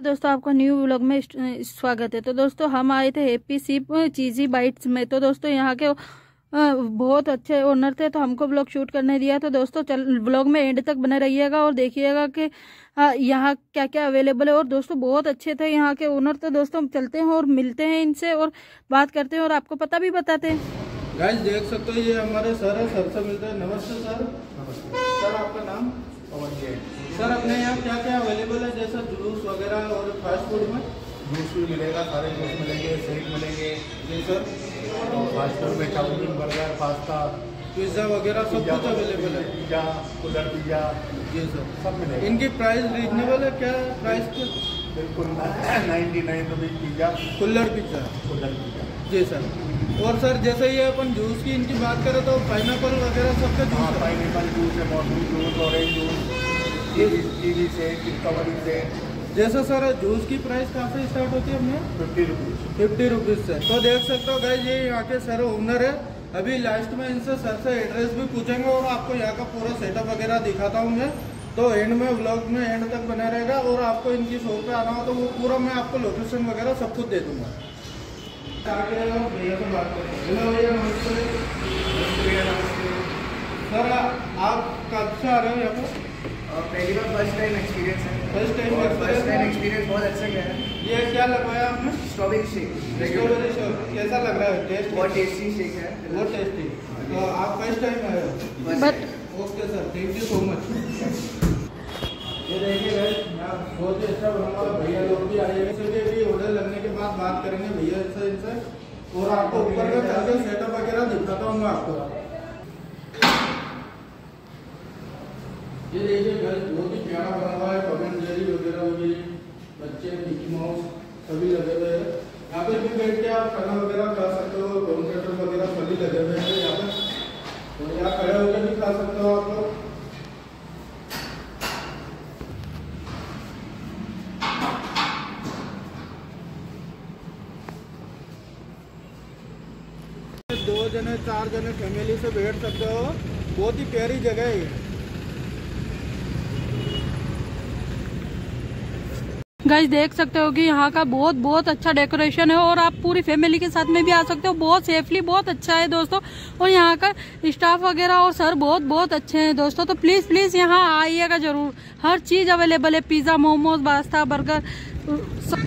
दोस्तों आपका new vlog में स्वागत है। तो दोस्तों हम आए थे हैप्पी सीप चीजी बाइट्स में। तो दोस्तों यहाँ के बहुत अच्छे ओनर थे तो हमको ब्लॉग शूट करने दिया। तो दोस्तों चल ब्लॉग में एंड तक बने रहिएगा और देखिएगा कि यहाँ क्या क्या अवेलेबल है। और दोस्तों बहुत अच्छे थे यहाँ के ओनर तो दोस्तों हम चलते हैं और मिलते हैं इनसे और बात करते हैं और आपको पता भी बताते हैं। गाइस देख सकते हो ये हमारे सर है सर से मिलते हैं। नमस्ते सर सर आपका नाम? पवन जी। सर अपने यहाँ क्या क्या अवेलेबल है जैसा जूस वगैरह और फास्ट फ़ूड में? जूस भी मिलेगा सारे जूस मिलेंगे शेक मिलेंगे। जी सर फास्ट फ़ूड में चाउमीन बर्गर पास्ता पिज़्ज़ा वगैरह सब कुछ अवेलेबल है। पिज्जा कूलर पिज्जा जी सर सब मिलेगा। इनकी प्राइस रीजनेबल है क्या प्राइस के बिल्कुल नाइन्टी नाइन रुपीज़ पिज्जा कुल्लर पिज़्ज़ा कूलर पिज्जा जी सर और सर जैसे ये अपन जूस की इनकी बात करें तो पाइनएप्पल वगैरह सबका जूस पाइनएपल जूस है। मौसमी जूस ऑरेंज जूस कीवी से डिस्कवरी से जैसे सर जूस की प्राइस कहाँ से स्टार्ट होती है अपने फिफ्टी रुपीज़ फिफ्टी रुपीज़ से तो देख सकते हो गाइज़ ये यहाँ के सर ओनर है। अभी लास्ट में इनसे सर से एड्रेस भी पूछेंगे और आपको यहाँ का पूरा सेटअप वगैरह दिखाता हूँ मैं। तो एंड में व्लॉग में एंड तक बना रहेगा और आपको इनकी शॉप पे आना हो तो वो पूरा मैं आपको लोकेशन वगैरह सब कुछ दे दूँगा। भैया से बात करें हेलो भैया नमस्ते। सर आप कब से आ रहे हो यहाँ पर? और पहली बार फ़र्स्ट टाइम एक्सपीरियंस है। First time first time experience बहुत अच्छा गया है। ये क्या लगवाया आपने? स्ट्रॉबेरी शेक स्ट्रॉबेरी शेक कैसा लग रहा है? टेस्ट बहुत टेस्टी शेक है। बहुत टेस्टी तो आप फ़र्स्ट टाइम आए हो? But okay sir thank you so much ये देखिए बहुत ही अच्छा बनाऊँगा। भैया लोग भी इसलिए भी ऑर्डर लगने के बाद बात करेंगे। भैया से इनसे। और आपको ऊपर का चलते सेटअप वगैरह दिखाता हूँ मैं आपको। ये देखिए, घर बहुत ही प्यारा बना हुआ है एंड जेरी वगैरह गई, बच्चे, मिकी माउस, सभी लगे हुए हैं। यहाँ पे भी बैठ के आप खाना वगैरह खा सकते हो थिएटर वगैरह सभी लगे हुए हैं यहाँ पे। और यहाँ खड़े होकर भी खा सकते हो आप लोग। दो जने, चार जने फैमिली से बैठ सकते हो। बहुत ही प्यारी जगह है गाइस देख सकते हो कि यहाँ का बहुत बहुत अच्छा डेकोरेशन है और आप पूरी फैमिली के साथ में भी आ सकते हो। बहुत सेफली बहुत अच्छा है दोस्तों। और यहाँ का स्टाफ वगैरह और सर बहुत बहुत अच्छे हैं दोस्तों। तो प्लीज़ प्लीज़ यहाँ आइएगा ज़रूर। हर चीज़ अवेलेबल है। पिज्जा मोमोज पास्ता बर्गर सब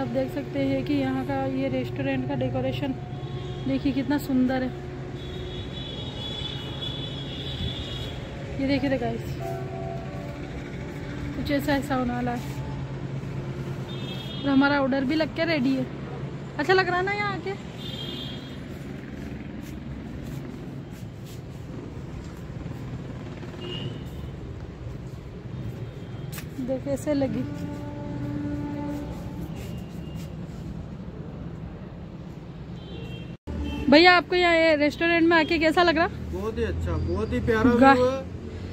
आप देख सकते हैं कि यहाँ का ये रेस्टोरेंट का डेकोरेशन देखिए कितना सुंदर है। ये देखिए गाइस कुछ ऐसा ऐसा होने वाला है। और हमारा ऑर्डर भी लग के रेडी है। अच्छा लग रहा है ना यहाँ आके? देख ऐसे लगी। भैया आपको यहाँ रेस्टोरेंट में आके कैसा लग रहा? बहुत ही अच्छा बहुत ही प्यारा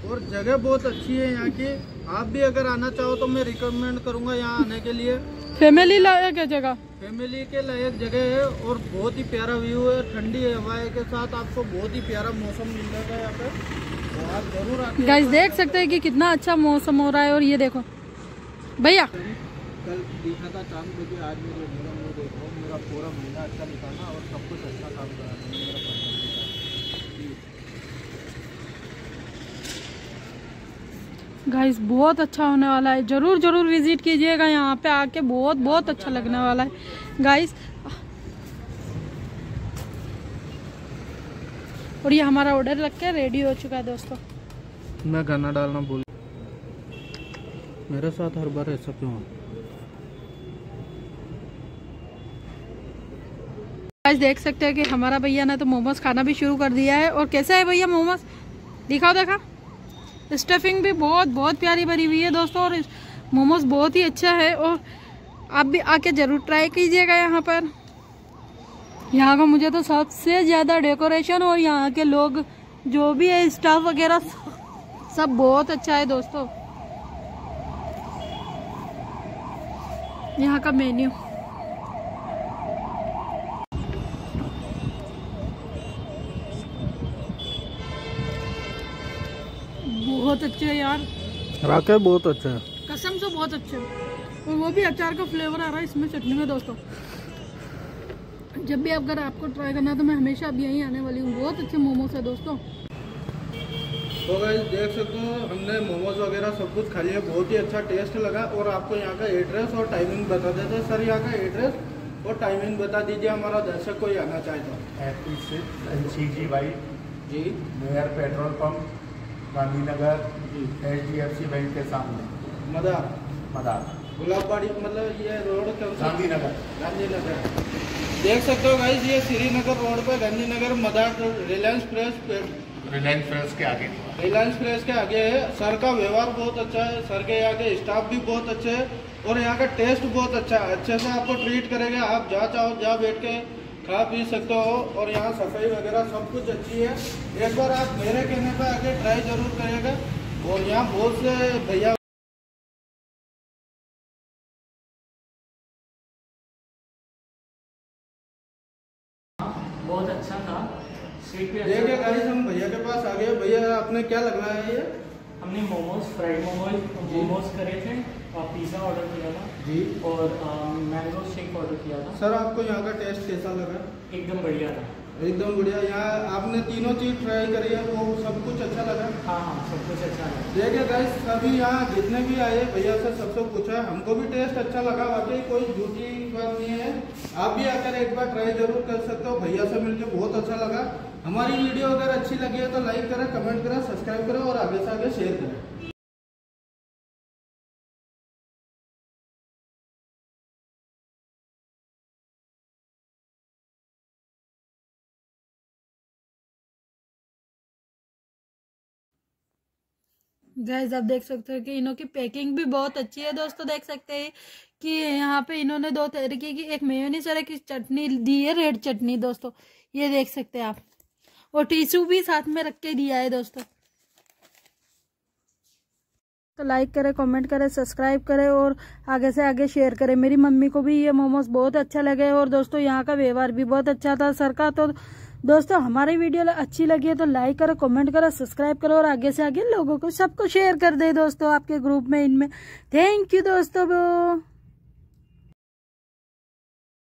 और जगह बहुत अच्छी है यहाँ की। आप भी अगर आना चाहो तो मैं रिकमेंड करूँगा यहाँ आने के लिए। फैमिली लायक है जगह? फैमिली के लायक जगह है और बहुत ही प्यारा व्यू है ठंडी हवाएँ के साथ आपको बहुत ही प्यारा मौसम मिल मिलेगा यहाँ पे। तो आप ज़रूर गाइस देख सकते हैं कि कितना अच्छा मौसम हो रहा है और ये देखो। भैया। कल दिखा था चाँद आज मेरे मेरा देखो मेरा पूरा महीना अच्छा निकालना और सब कुछ अच्छा काम कराना ये मेरा पर्पज है। गाइस बहुत अच्छा होने वाला है। ज़रूर ज़रूर विज़िट कीजिएगा यहाँ पे आके। बहुत बहुत अच्छा लगने वाला है। गाइस और ये हमारा ऑर्डर लग के रेडी हो चुका है दोस्तों। मैं गाना डालना भूल मेरे साथ हर बार ऐसा क्यों गाइस देख सकते हैं कि हमारा भैया ने तो मोमोज खाना भी शुरू कर दिया है। और कैसा है भैया मोमोज? दिखाओ देखा? स्टफिंग भी बहुत बहुत प्यारी भरी हुई है दोस्तों, और मोमोज बहुत ही अच्छा है, और आप भी आके ज़रूर ट्राई कीजिएगा यहाँ पर। यहाँ का मुझे तो सबसे ज़्यादा डेकोरेशन और यहाँ के लोग जो भी है, स्टाफ वगैरह सब बहुत अच्छा है दोस्तों। यहाँ का मेन्यू। बहुत अच्छे है यार। राके बहुत अच्छा है। कसम से बहुत अच्छे और वो भी अचार का फ्लेवर आ रहा है इसमें चटनी में दोस्तों। जब भी अगर आपको ट्राई करना है तो मैं हमेशा अब यहीं आने वाली हूँ। बहुत अच्छे मोमोज है दोस्तों। तो गाइस देख सकते हो हमने मोमोज वगैरह सब कुछ खा लिया बहुत ही अच्छा टेस्ट लगा। और आपको यहाँ का एड्रेस और टाइमिंग बता देते हैं। सर यहाँ का एड्रेस और टाइमिंग बता दीजिए हमारा दर्शक कोई आना चाहे तो। F C G Y G. Mayor petrol pump Gandhinagar H D F C bank के सामने। मदार। मदार। गुलाबबाड़ी मतलब ये रोड सा गांधीनगर। गांधीनगर। देख सकते हो गाइस ये श्रीनगर रोड पे गांधीनगर मदार रिलायंस प्रेस रिलायंस फ्रेश के आगे। रिलायंस प्रेस के आगे है। सर का व्यवहार बहुत अच्छा है। सर के यहाँ के स्टाफ भी बहुत अच्छे है। और यहाँ का टेस्ट बहुत अच्छा है अच्छे से आपको ट्रीट करेंगे। आप जहाँ चाहो जहाँ बैठ के खा पी सकते हो और यहाँ सफ़ाई वगैरह सब कुछ अच्छी है। एक बार आप मेरे कहने पर आके ट्राई ज़रूर करेगा और यहाँ बहुत से भैया बहुत अच्छा था। भी अच्छा देखिए गाइस हम भैया के पास आ गए। भैया आपने क्या लगवाया है ये? हमने मोमोज फ्राइड मोमोज मोमोज करे थे। पिज़्ज़ा ऑर्डर किया था? जी। और मैंगो शेक ऑर्डर किया था? सर आपको यहाँ का टेस्ट कैसा लगा? एकदम बढ़िया था। एकदम बढ़िया। यहाँ आपने तीनों चीज़ ट्राई करी है वो सब कुछ अच्छा लगा? हाँ हाँ सब कुछ अच्छा था देखिए गाइस सभी यहाँ जितने भी आए भैया से सबसे पूछा हमको भी टेस्ट अच्छा लगा। वाकई कोई झूठी बात नहीं है। आप भी आकर एक बार ट्राई ज़रूर कर सकते हो। भैया से मिलकर बहुत अच्छा लगा। हमारी वीडियो अगर अच्छी लगी है तो लाइक करें कमेंट करें सब्सक्राइब करें और आगे से आगे शेयर करें। गैस आप देख सकते हो कि इनों की पैकिंग भी बहुत अच्छी है दोस्तों, देख सकते हैं कि यहाँ पे इन्होंने दो तरीके की, एक मेयोनीज और एक चटनी दी है रेड चटनी दोस्तों। ये देख सकते हैं आप। और टिश्यू भी साथ में रख के दिया है दोस्तों। तो लाइक करें कमेंट करें सब्सक्राइब करें और आगे से आगे शेयर करें। मेरी मम्मी को भी ये मोमोज बहुत अच्छा लगे और दोस्तों, यहाँ का व्यवहार भी बहुत अच्छा था। सर का तो दोस्तों, हमारी वीडियो अच्छी लगी है तो लाइक करो कमेंट करो सब्सक्राइब करो और आगे से आगे लोगों को सबको शेयर कर दे दोस्तों आपके ग्रुप में, इनमें। थैंक यू दोस्तों